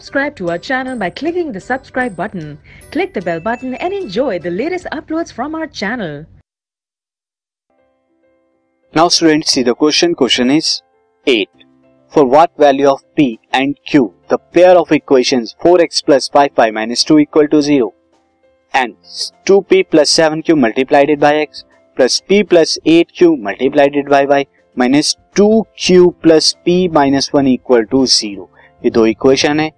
Subscribe to our channel by clicking the subscribe button. Click the bell button and enjoy the latest uploads from our channel. Now students see the question. Question is 8. For what value of P and Q the pair of equations 4x plus 5y minus 2 equal to 0 and 2P plus 7Q multiplied by x plus P plus 8Q multiplied by y minus 2Q plus P minus 1 equal to 0 ये दो equation है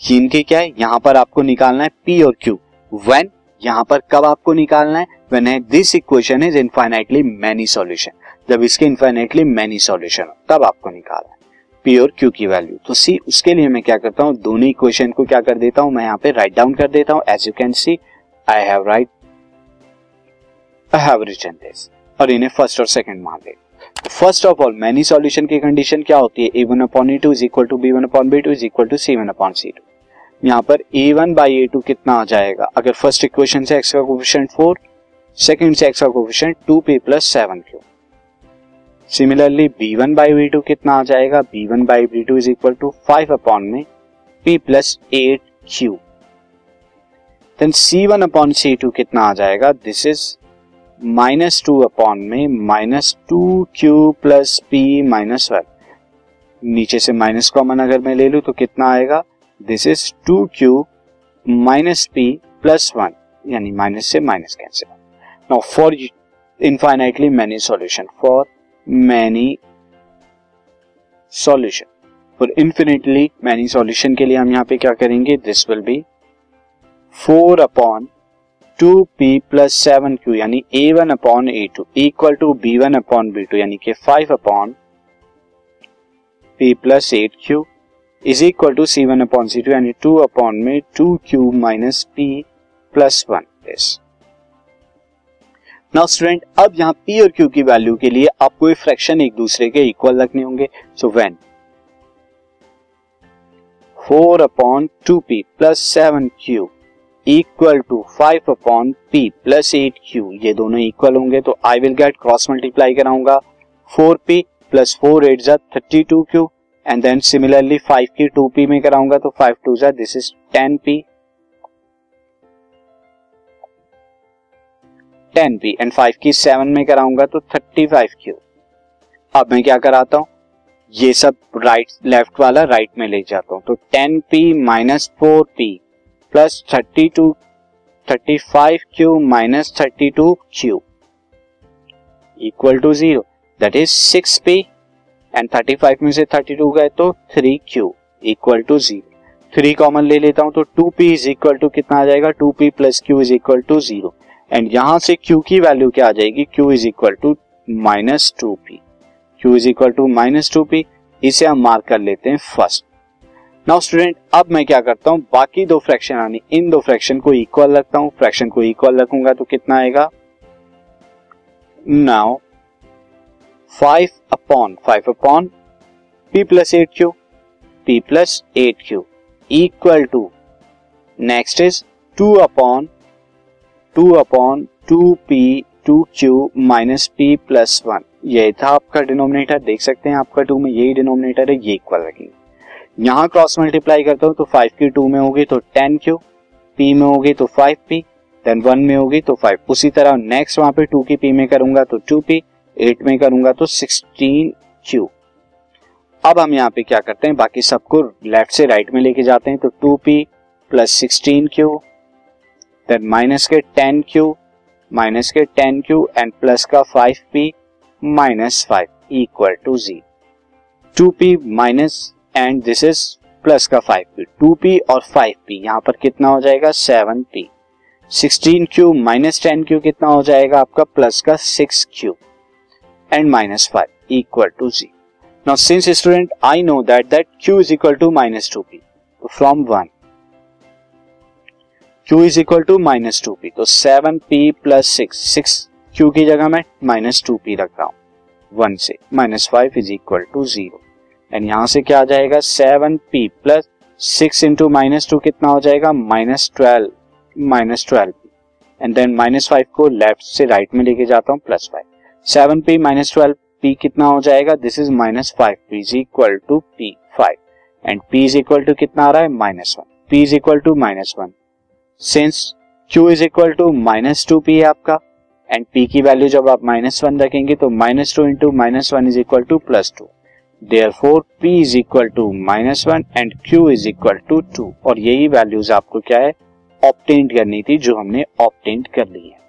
इनके क्या है? यहाँ पर आपको निकालना है पी और क्यू वेन यहाँ पर कब आपको निकालना है? वेन है this equation is infinitely many solution जब इसके इनफाइनाइटली मैनी सॉल्यूशन हो, तब आपको निकालना है। पी और क्यू की वैल्यू तो सी उसके लिए मैं क्या करता हूँ? दोनों इक्वेशन को क्या कर देता हूँ? मैं यहाँ पे राइट डाउन कर देता हूँ। As you can see I have write I have written this और इन्हें फ़र्स्ट और सेकंड मान लेता first of all many solution की कंडीशन क्या होती है? A one upon a two is equal to b one upon b two is equal to c one upon c two यहाँ पर a one by a two कितना आ जाएगा? अगर फ़र्स्ट इक्वेशन से एक्स का कोफिशिएंट फोर सेकंड से x का coefficient two p plus seven q similarly b one by b two कितना आ जाएगा? B one by b two is equal to five upon में p plus eight q then c one upon c two कितना आ जाएगा? This is minus two upon में minus two q plus p minus one नीचे से minus common अगर मैं ले लू तो कितना आएगा? This is two q minus p plus one यानी माइनस से minus cancel now for infinitely many solution for many solution for infinitely many solution के लिए हम यहाँ पे क्या करेंगे? This will be four upon two p plus seven q यानी a one upon a two equal to b one upon b two यानी कि five upon p plus eight q is equal to c one upon c two यानी two upon में two q minus p plus one this now student अब यहाँ P और Q की value के लिए आपको ये फ्रैक्शन एक दूसरे के इक्वल रखने होंगे। So when four upon two p plus seven q equal to five upon p plus eight q ये दोनों इक्वल होंगे। तो I will get cross multiply कराऊँगा। Four p plus four eight जा thirty two q and then similarly five की two p में कराऊँगा तो फाइव टू जा this is ten p ten p and five की सेवन में कराऊँगा तो थर्टी फाइव क्यू अब मैं क्या कराता हूँ? ये सब राइट लेफ़्ट वाला राइट में ले जाता हूँ। तो ten p minus four p plus thirty two thirty five q minus thirty two q equal to zero that is six p and thirty five में से थर्टी टू गए तो three q equal to zero three common ले लेता हूँ तो two p is equal to कितना आ जाएगा? Two p plus q is equal to zero and यहाँ से क्यू की वैल्यू क्या आ जाएगी? Q is equal to minus two p q is equal to minus two p इसे हम मार्क कर लेते हैं फ़र्स्ट नाउ स्टूडेंट अब मैं क्या करता हूँ? बाकी दो फ्रैक्शन यानी इन दो फ्रैक्शन को इक्वल रखता हूँ. फ्रैक्शन को इक्वल रखूँगा तो कितना आएगा? Now five upon five upon p plus eight q p plus eight q equal to next is two upon two upon two p two q minus p plus one ये था आपका denominator देख सकते हैं आपका टू में यही denominator है, ये इक्वल रखेंगे। यहाँ क्रॉस मल्टीप्लाई करता हूँ तो फाइव की टू में होगी तो टेन क्यू पी में होगी तो फाइव पी देन वन में होगी तो फाइव उसी तरह नेक्स्ट वहाँ पे टू की पी में करूँगा तो टू पी एट में करूँगा तो सिक्सटीन क्यू। अब हम यहाँ पे क्या करते हैं, बाकी सबको लेफ़्ट से राइट में लेके जाते हैं तो two P plus sixteen Q then minus के टेन क्यू माइनस के टेन क्यू एंड प्लस का five P minus five equal to ji two P minus and this is plus का फाइव पी। टू पी और five P, यहाँ पर कितना हो जाएगा? Seven P. Sixteen Q minus ten Q कितना हो जाएगा आपका? प्लस का six Q. And minus five equal to ji now since student I know that that Q is equal to minus two P from one Q is equal to minus two P तो seven P plus six six Q की जगह मैं minus two P रख रहा हूँ। One से minus five is equal to zero and यहाँ से क्या आ जाएगा? Seven P plus six into minus two कितना हो जाएगा? Minus twelve minus twelve and then minus five को लेफ़्ट से राइट right में लेके जाता हूँ plus five seven P minus twelve P कितना हो जाएगा? This is minus five P is equal to P five and P is equal to कितना आ रहा है? Minus one P is equal to minus one since Q is equal to minus two P है आपका and P की value जब आप minus one रखेंगे तो minus two into minus one is equal to plus two there four P is equal to minus one and Q is equal to two और यही values आपको क्या है? ऑप्टेंट करनी थी, जो हमने ऑप्टेंट कर ली है।